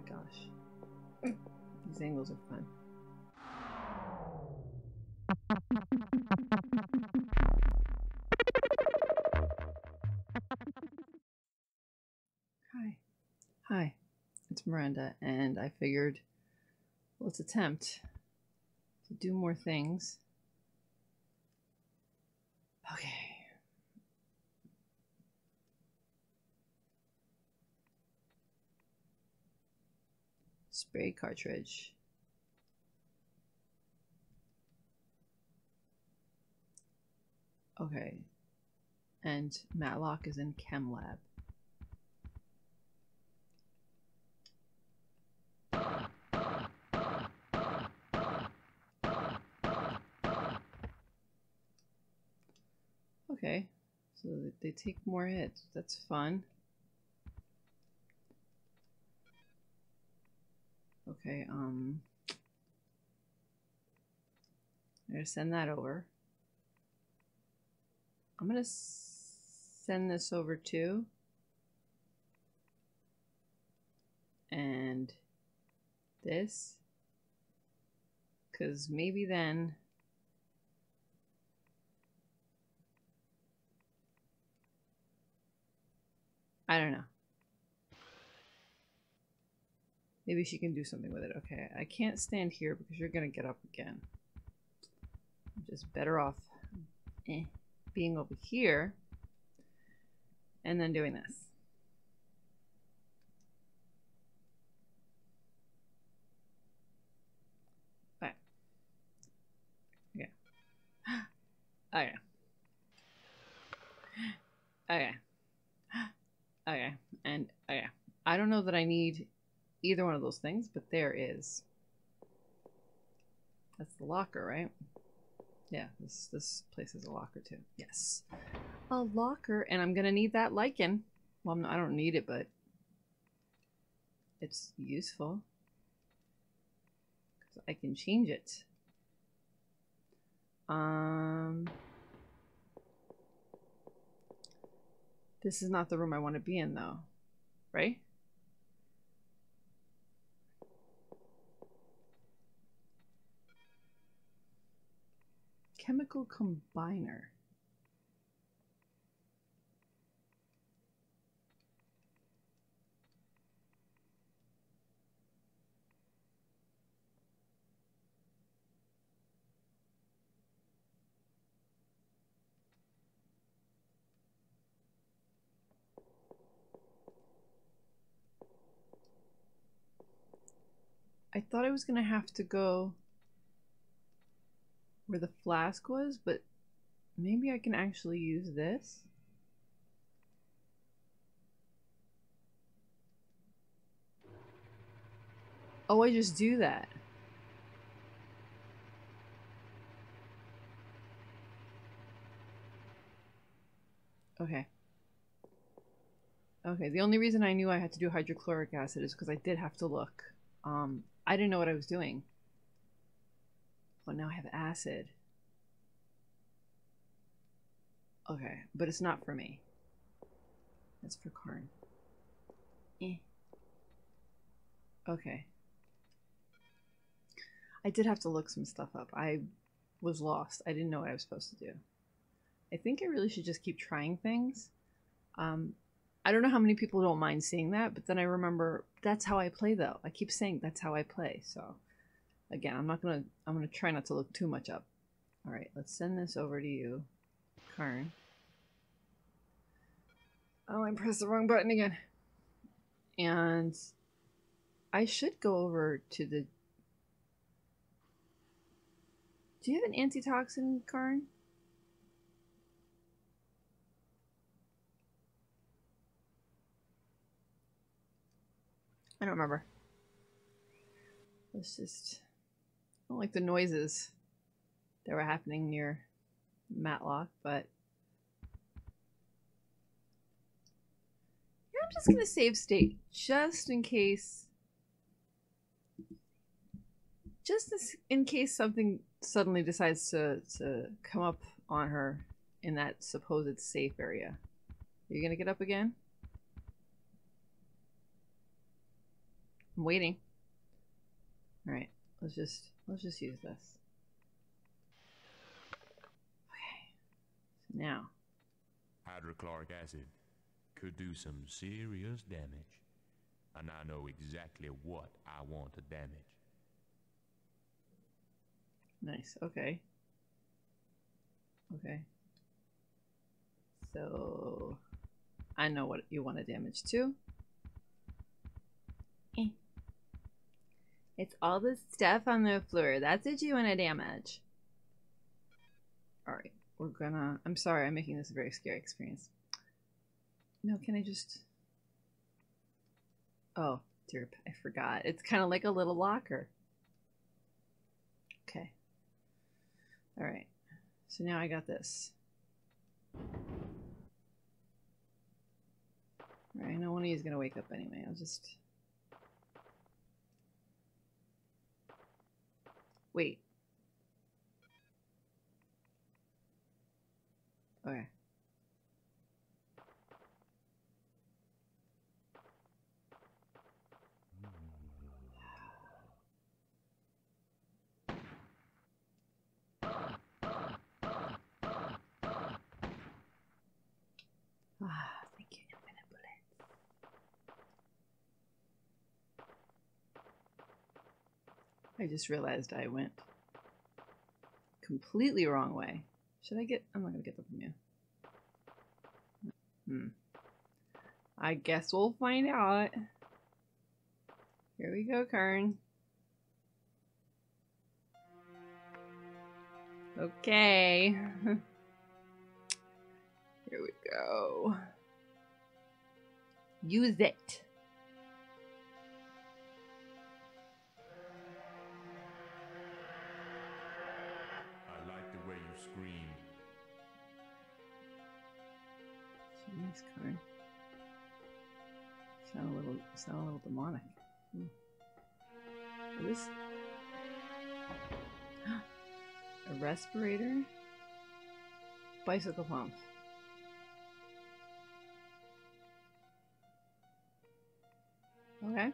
my gosh. These angles are fun. Hi. Hi. It's Miranda, and I figured let's attempt to do more things. Spray cartridge. Okay. And Matlock is in Chem Lab. Okay, so they take more hits. That's fun. Okay, um... I'm gonna send that over. I'm gonna send this over too. And this. Because maybe then I don't know. Maybe she can do something with it. Okay, I can't stand here because you're going to get up again. I'm just better off eh, being over here and then doing this. Okay. Okay. Okay. Okay. Okay, and okay. I don't know that I need either one of those things, but there is. That's the locker, right? Yeah, this this place is a locker too. Yes, a locker, and I'm gonna need that lichen. Well, not, i don't need it, but it's useful I can change it. Um. This is not the room I want to be in, though. Right? Chemical combiner. I thought I was going to have to go where the flask was, but maybe I can actually use this. Oh, I just do that. Okay. Okay, the only reason I knew I had to do hydrochloric acid is because I did have to look. Um, I didn't know what I was doing. Now I have acid. Okay, but it's not for me. It's for Karne. Eh. Okay. I did have to look some stuff up. I was lost. I didn't know what I was supposed to do. I think I really should just keep trying things. Um, I don't know how many people don't mind seeing that, but then I remember that's how I play though. I keep saying that's how I play. So again, I'm not gonna I'm gonna try not to look too much up. All right, let's send this over to you, Karne. Oh, I pressed the wrong button again. And I should go over to the. Do you have an antitoxin, Karne? I don't remember. Let's just... Don't like the noises that were happening near Matlock, but... I'm just gonna save state, just in case... Just in case something suddenly decides to, to come up on her in that supposed safe area. Are you gonna get up again? I'm waiting. All right, let's just let's just use this. Okay, so now Hydrochloric acid could do some serious damage. And I know exactly what I want to damage. Nice. Okay. Okay. So I know what you want to damage too. Eh. It's all the stuff on the floor. That's what you want to damage. Alright. We're gonna I'm sorry, I'm making this a very scary experience. No, can I just Oh, derp, I forgot. It's kind of like a little locker. Okay. All right. So now I got this. All right, I know one of is going to wake up anyway. I'll just... Wait. Okay. I just realized I went completely wrong way. Should I get? I'm not gonna get them from you. Hmm. I guess we'll find out. Here we go, Karne. Okay. Here we go. Use it. Nice card. Sound a little, sound a little demonic. Hmm. What is? A respirator. Bicycle pump. Okay.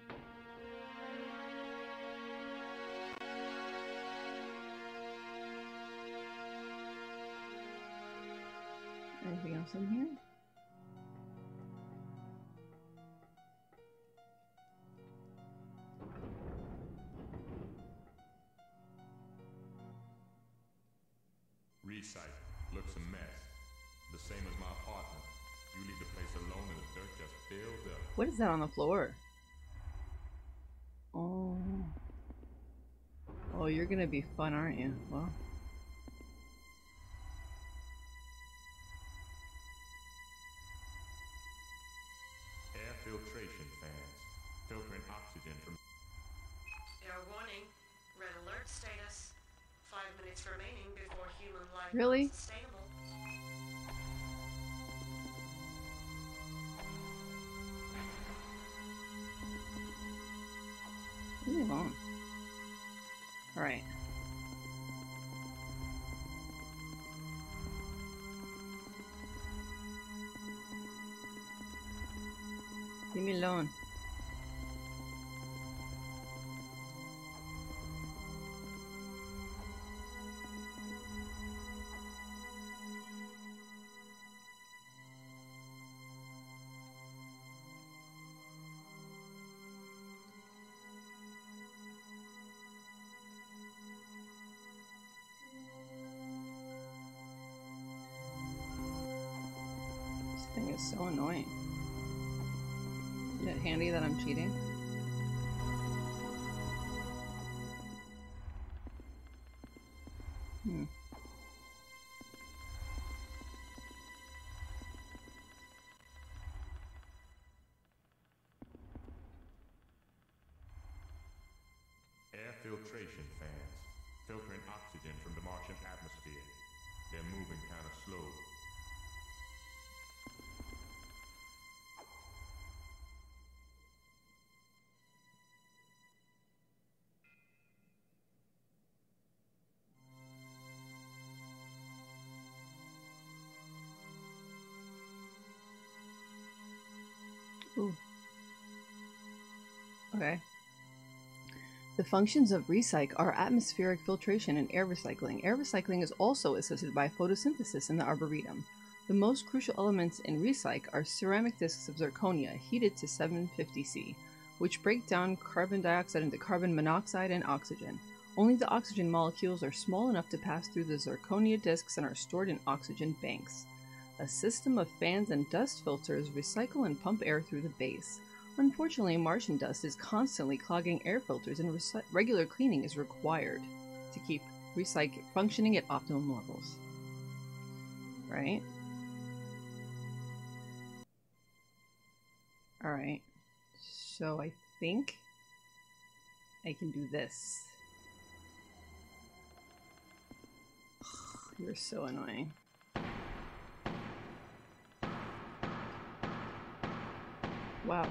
Anything else in here? What is that on the floor? Oh. Oh, you're gonna be fun, aren't you? Well. Air filtration fans, filtering oxygen from Air warning. Red alert status. Five minutes remaining before human life Really? Thing is so annoying. Isn't it handy that I'm cheating? Ooh. Okay. The functions of recyc are atmospheric filtration and air recycling. Air recycling is also assisted by photosynthesis in the arboretum. The most crucial elements in recyc are ceramic discs of zirconia heated to 750 C, which break down carbon dioxide into carbon monoxide and oxygen. Only the oxygen molecules are small enough to pass through the zirconia discs and are stored in oxygen banks. A system of fans and dust filters recycle and pump air through the base. Unfortunately, Martian dust is constantly clogging air filters, and regular cleaning is required to keep recyc functioning at optimum levels. Right? Alright. So I think I can do this. You're so annoying. Wow.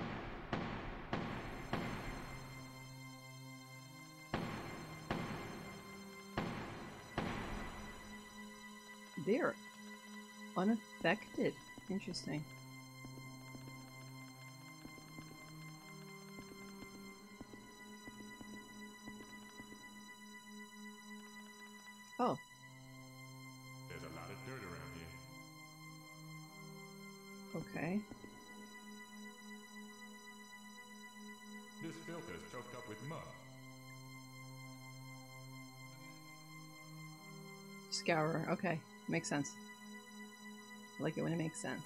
They're unaffected. Interesting. Scourer. Okay. Makes sense. I like it when it makes sense.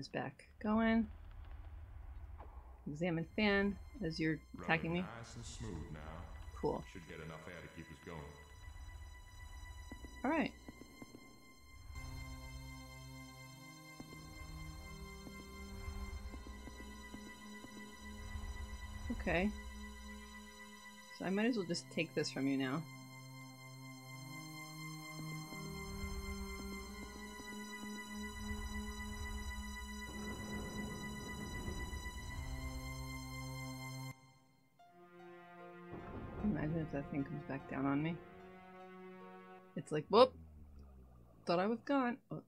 Is back going. Examine fan as you're attacking me. Nice and smooth now. Cool. Should get enough air to keep us going. All right. Okay. So I might as well just take this from you now. Down on me. It's like, whoop! Thought I was gone. Oh.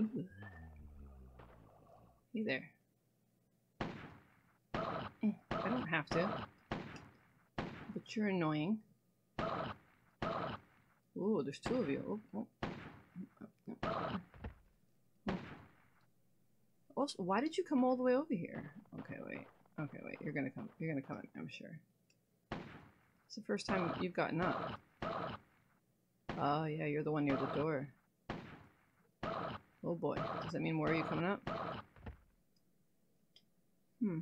Ugh. Hey there. I don't have to. But you're annoying. Ooh, there's two of you. Oh, oh. oh, oh, oh. Also, why did you come all the way over here? Okay, wait. You're gonna come. You're gonna come in. I'm sure. It's the first time you've gotten up. Oh yeah, you're the one near the door. Oh boy. Does that mean more of you coming up? Hmm.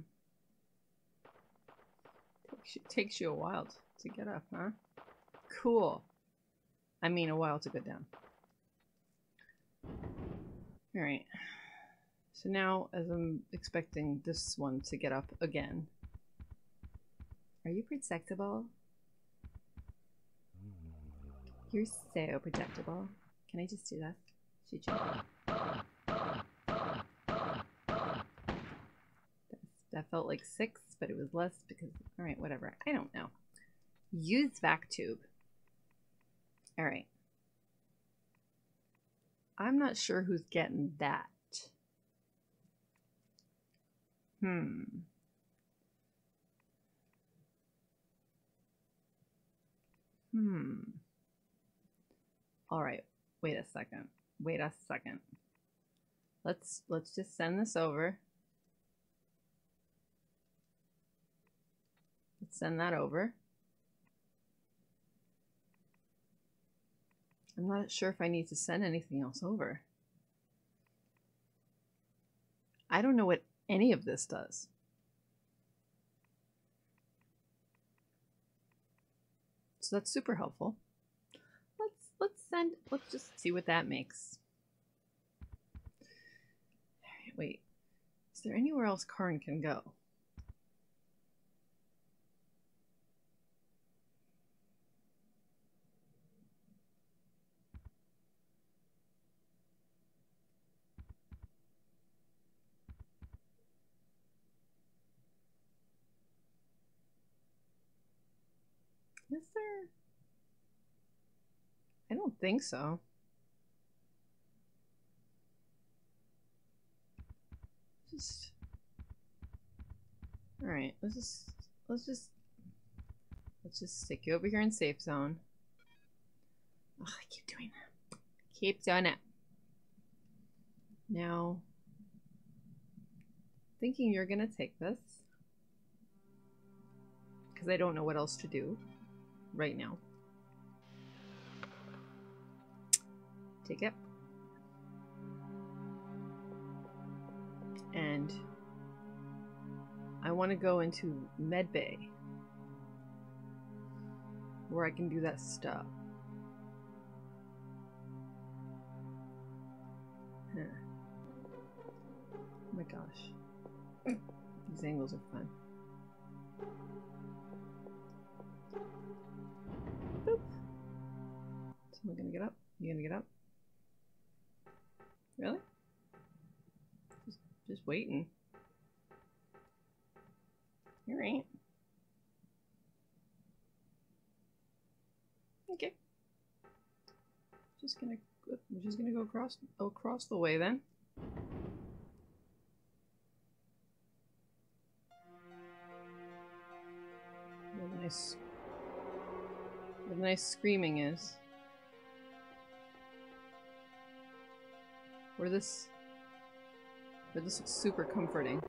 Takes you, takes you a while to get up, huh? Cool. I mean, a while to go down. Alright. So now, as I'm expecting this one to get up again. Are you projectable? You're so projectable. Can I just do that? That felt like six, but it was less because. Alright, whatever. I don't know. Use vac tube. Alright. I'm not sure who's getting that. Hmm. Hmm. All right. Wait a second. Wait a second. Let's let's just send this over. Let's send that over. I'm not sure if I need to send anything else over. I don't know what any of this does. So that's super helpful. Let's let's send let's just see what that makes. Wait. Is there anywhere else Karne can go? I don't think so. Just. All right. Let's just. Let's just. Let's just stick you over here in safe zone. Ugh, I keep doing that. Keep doing it. Now. Thinking you're gonna take this. Because I don't know what else to do right now. Take it. And I want to go into medbay where I can do that stuff. Huh. Oh my gosh. These angles are fun. Boop. Someone gonna get up? You gonna get up? Really? Just, just waiting. Alright. Okay. Just gonna, we're just gonna go across, across the way then. The nice, the nice screaming is. Where this, where this looks super comforting.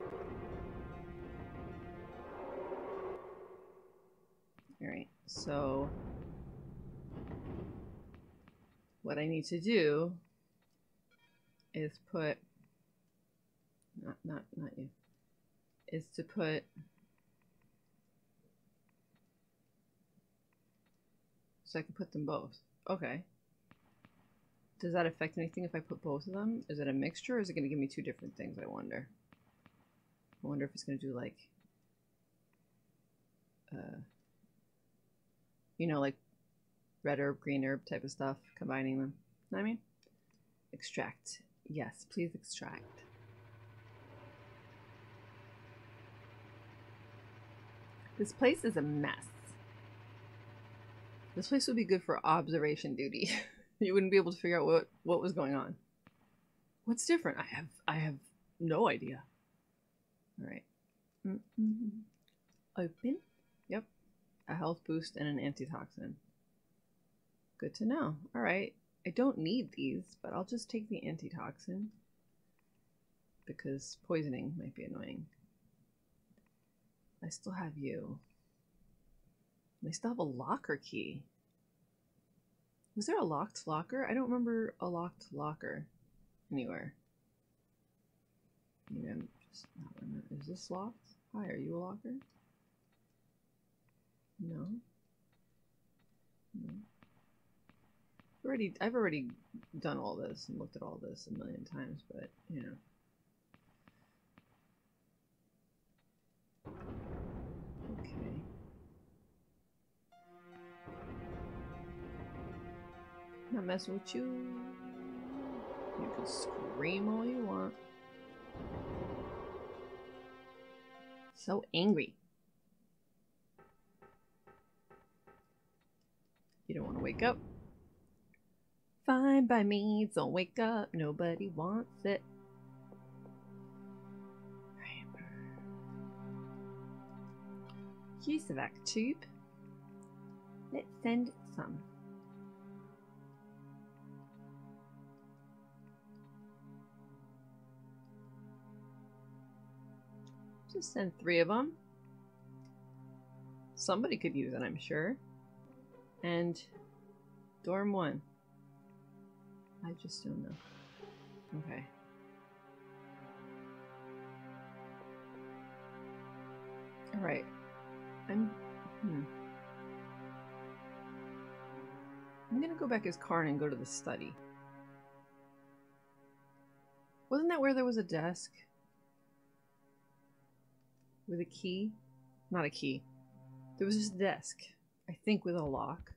Alright, so what I need to do is put not not not you is to put so I can put them both. Okay. Does that affect anything if I put both of them? Is it a mixture or is it going to give me two different things? I wonder. I wonder if it's going to do like uh you know, like red herb, green herb type of stuff, combining them. Know what I mean? Extract. Yes, please extract. This place is a mess. This place would be good for observation duty. you wouldn't be able to figure out what what was going on. What's different? I have I have no idea. All right. Mm. Open. Yep. A health boost and an antitoxin. Good to know. All right. I don't need these, but I'll just take the antitoxin because poisoning might be annoying. I still have you. I still have a locker key. Was there a locked locker? I don't remember a locked locker anywhere. Maybe I'm just not. Is this locked? Hi, are you a locker? No. No. Already, I've already done all this and looked at all this a million times, but you know. Not messing with you. You can scream all you want. So angry. You don't want to wake up. Fine by me, don't wake up. Nobody wants it. Use the vac tube. Let's send some. Just send three of them. Somebody could use it, I'm sure. And dorm one. I just don't know. Okay. Alright. I'm... Hmm. I'm gonna go back as Karne and go to the study. Wasn't that where there was a desk? With a key? Not a key. There was this desk, I think with a lock.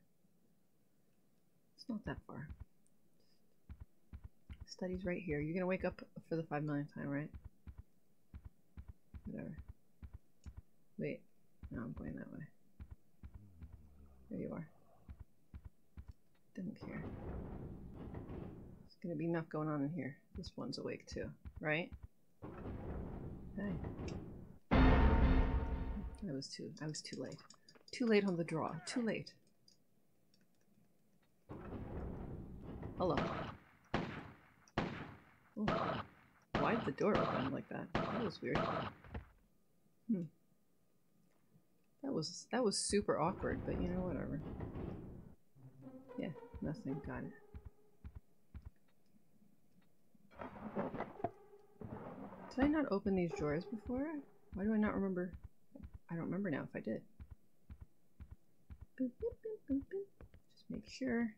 It's not that far. Study's right here. You're gonna wake up for the five millionth time, right? Whatever. Wait. No, I'm going that way. There you are. Don't care. There's gonna be enough going on in here. This one's awake too, right? Hey. I was too I was too late. Too late on the draw. Too late. Hello. Oh. Why did the door open like that? That was weird. Hmm. That was that was super awkward, but you know whatever. Yeah, nothing. Got it. Did I not open these drawers before? Why do I not remember? I don't remember now if I did. Boop, boop, boop, boop, boop. Just make sure.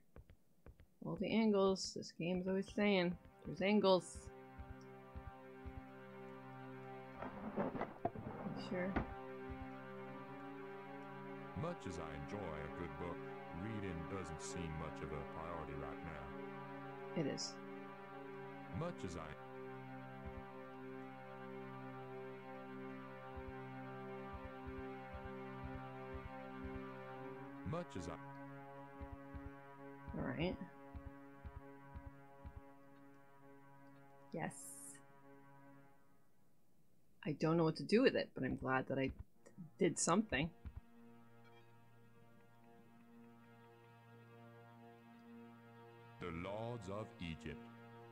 All the angles. This game's always saying there's angles. Make sure. Much as I enjoy a good book, reading doesn't seem much of a priority right now. It is. Much as I much as I Alright. Yes. I don't know what to do with it, but I'm glad that I did something. The Lords of Egypt.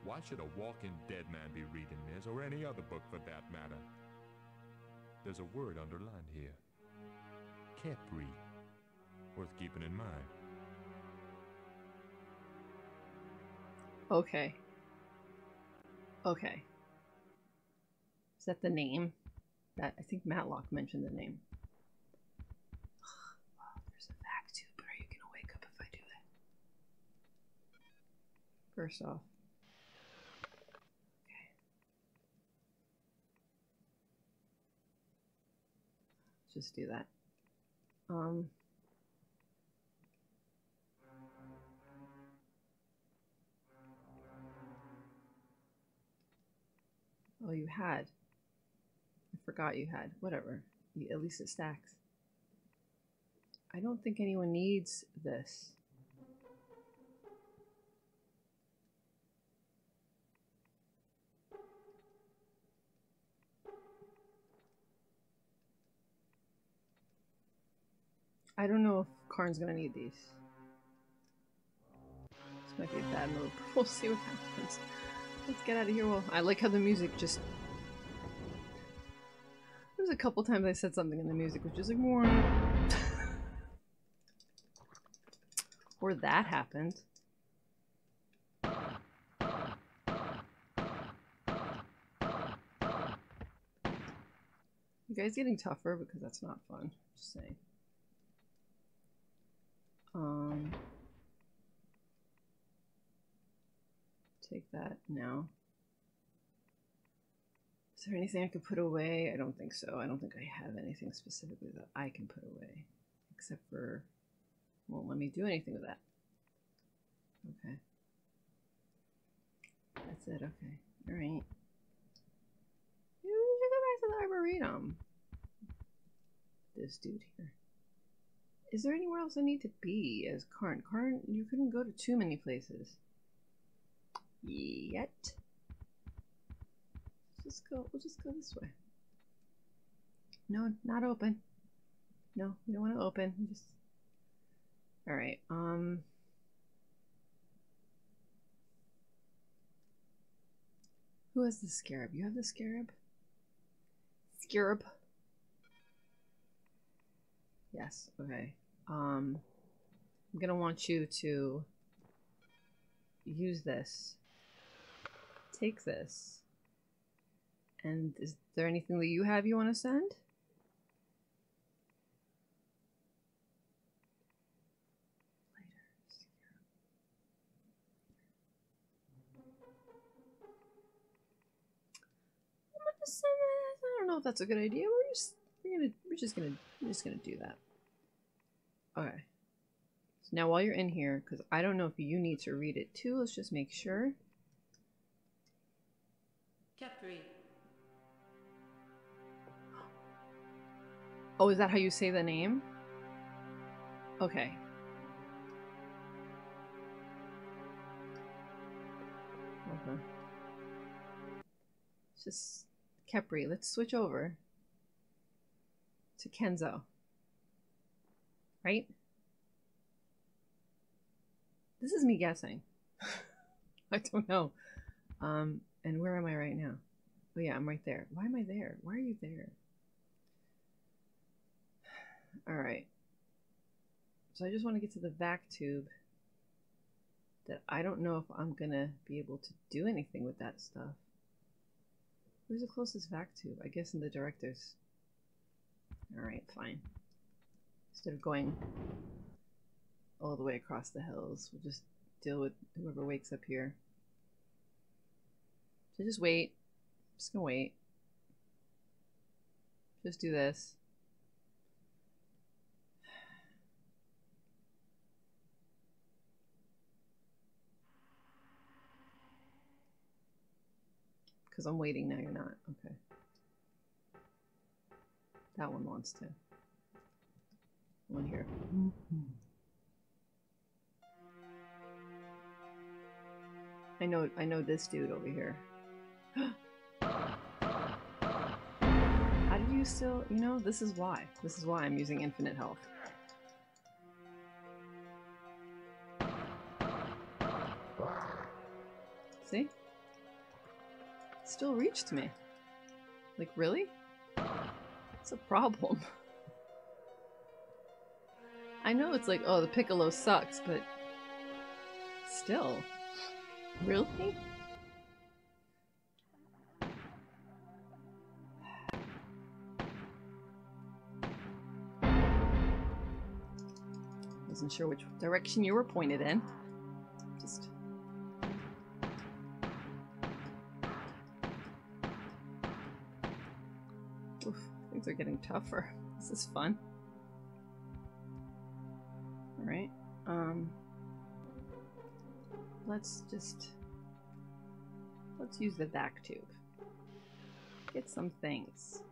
Why should a walking dead man be reading this, or any other book for that matter? There's a word underlined here. Khepri. Worth keeping in mind. Okay. Okay. Is that the name? That I think Matlock mentioned the name. There's a vac tube, but are you gonna wake up if I do that? First off. Okay. Let's just do that. Um Oh, you had. I forgot you had. Whatever. You, at least it stacks. I don't think anyone needs this. I don't know if Karne's gonna need these. This might be a bad move. We'll see what happens. Let's get out of here. Well, I like how the music just. There's a couple times I said something and the music was just like more. or that happened. You guys getting tougher because that's not fun. Just saying. Um. Take that now. Is there anything I could put away? I don't think so. I don't think I have anything specifically that I can put away. Except for won't let me do anything with that. Okay. That's it, okay. Alright. Maybe we should go back to the Arboretum. This dude here. Is there anywhere else I need to be as Karne? Karne, you couldn't go to too many places yet. Let's just go. We'll just go this way. No, not open. No, we don't want to open. Just. All right. Um. Who has the scarab? You have the scarab. Scarab. Yes. Okay. Um. I'm gonna want you to use this Take this. And is there anything that you have you want to send? I don't know if that's a good idea. We're just we're gonna we're just gonna we're just gonna do that. Okay. So now while you're in here, because I don't know if you need to read it too, let's just make sure. Capri. Oh, is that how you say the name? Okay. Okay. It's Just Khepri. Let's switch over to Kenzo. Right? This is me guessing. I don't know. Um, and where am I right now? Oh yeah, I'm right there. Why am I there? Why are you there? All right. So I just want to get to the vac tube. That I don't know if I'm gonna be able to do anything with that stuff. Where's the closest vac tube? I guess in the director's. All right, fine. Instead of going all the way across the hills, we'll just deal with whoever wakes up here. So just wait. Just gonna wait. Just do this. Because I'm waiting now, you're not. Okay. That one wants to. One here. I know I know this dude over here. How do you still you know, this is why. This is why I'm using infinite health. See? Still reached me. Like, really? It's a problem? I know it's like, oh, the piccolo sucks, but still. Really? Wasn't sure which direction you were pointed in. Just Oof, things are getting tougher. This is fun. Alright. Um let's just let's use the vac tube. Get some things.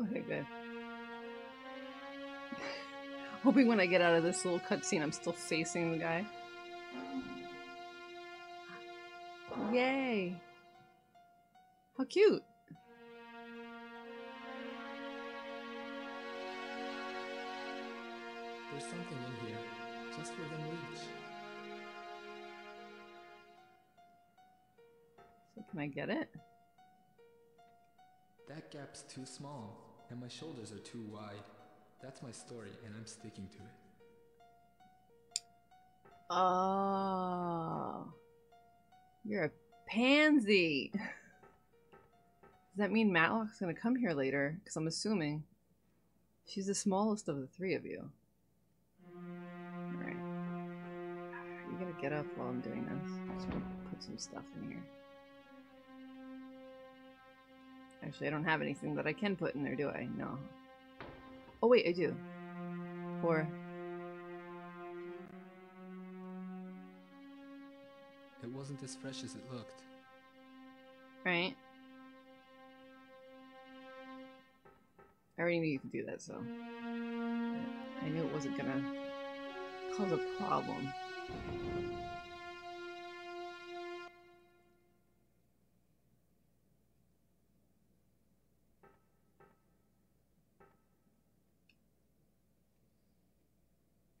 Okay, good. Hoping when I get out of this little cutscene, I'm still facing the guy. Yay! How cute! There's something in here, just within reach. So can I get it? That gap's too small, and my shoulders are too wide. That's my story, and I'm sticking to it. Oh, you're a pansy. Does that mean Matlock's gonna come here later? Because I'm assuming she's the smallest of the three of you. Alright. You gotta get up while I'm doing this. Just put some stuff in here. Actually, I don't have anything that I can put in there, do I? No. Oh wait, I do. Or It wasn't as fresh as it looked. right. I already knew you could do that, so I I knew it wasn't gonna cause a problem.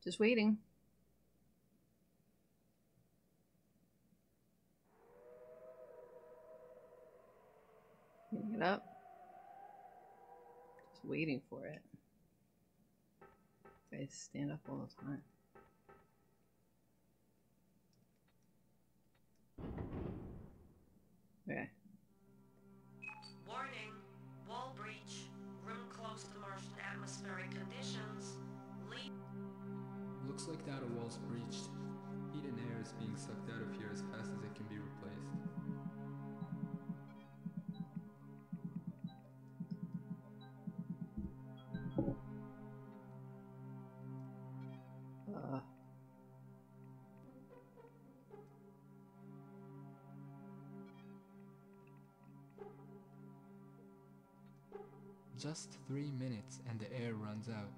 Just waiting. Getting it up. Just waiting for it. Guys stand up all the time. Okay. Just three minutes and the air runs out.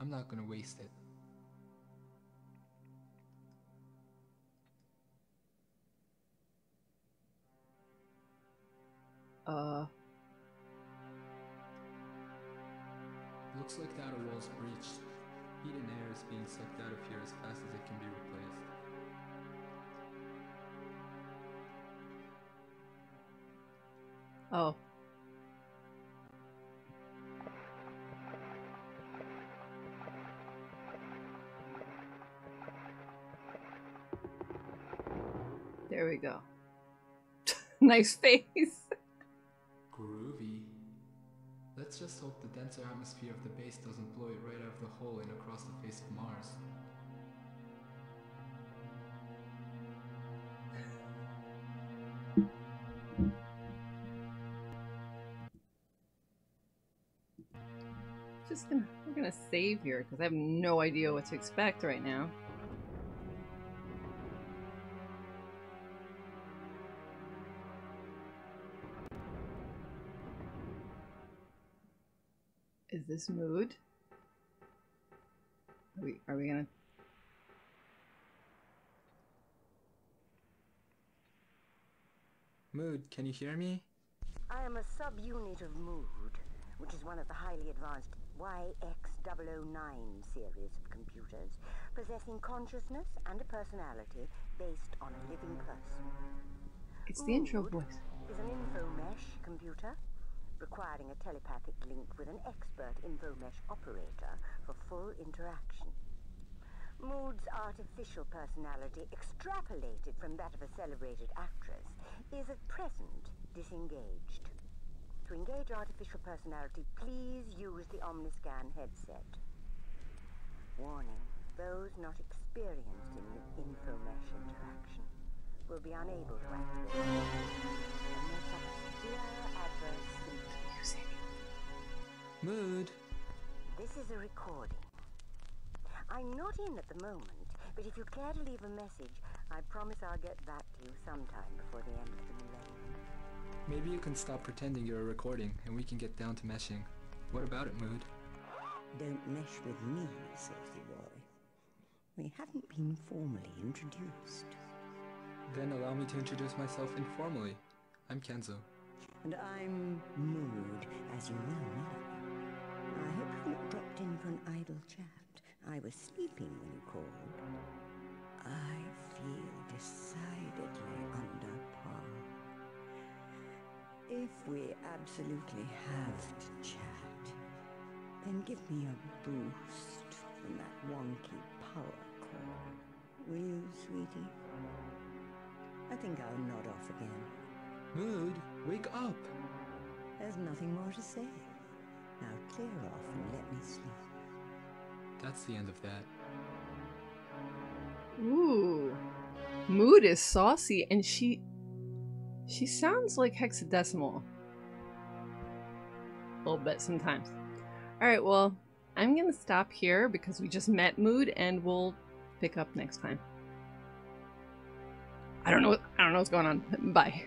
I'm not gonna waste it. uh, Looks like data wall's breached. Heat and air is being sucked out of here as fast as it can be replaced. oh. There we go. nice face. Groovy. Let's just hope the denser atmosphere of the base doesn't blow it right out of the hole and across the face of Mars. Just gonna we're gonna save here because I have no idea what to expect right now. This mood? Are we are we gonna Mood, can you hear me? I am a subunit of Mood, which is one of the highly advanced YX009 series of computers, possessing consciousness and a personality based on a living person. It's the intro voice. is an infomesh computer, requiring a telepathic link with an expert infomesh operator for full interaction. Mood's artificial personality, extrapolated from that of a celebrated actress, is at present disengaged. To engage artificial personality, please use the Omniscan headset. Warning, those not experienced in the infomesh interaction will be unable to activate and may severe. Mood! This is a recording. I'm not in at the moment, but if you care to leave a message, I promise I'll get back to you sometime before the end of the millennium. Maybe you can stop pretending you're a recording and we can get down to meshing. What about it, Mood? Don't mesh with me, Safety Boy. We haven't been formally introduced. Then allow me to introduce myself informally. I'm Kenzo. And I'm Mood, as you well know. I hope you haven't dropped in for an idle chat. I was sleeping when you called. I feel decidedly under par. If we absolutely have to chat, then give me a boost from that wonky power core. Will you, sweetie? I think I'll nod off again. Mood, wake up! There's nothing more to say. Now clear off and let me sleep. That's the end of that. Ooh. Mood is saucy and she she sounds like hexadecimal. A little bit sometimes. Alright, well, I'm gonna stop here because we just met Mood and we'll pick up next time. I don't know what I don't know what's going on. Bye.